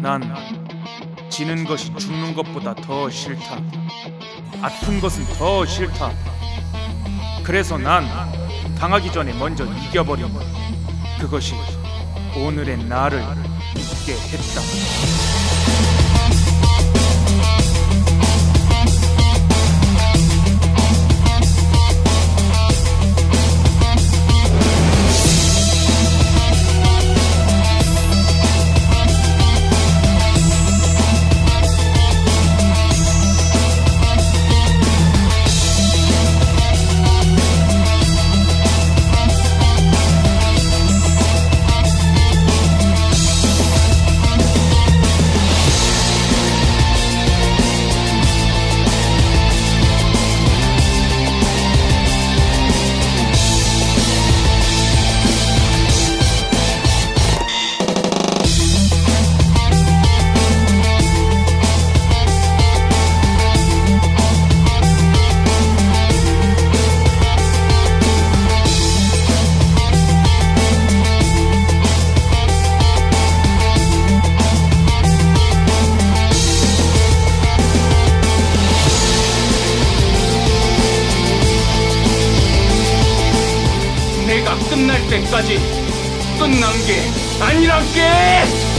난 지는 것이 죽는 것보다 더 싫다. 아픈 것은 더 싫다. 그래서 난 당하기 전에 먼저 이겨버린 그것이 오늘의 나를 있게 했다. 내가 끝날 때까지 끝난 게 아니란 게!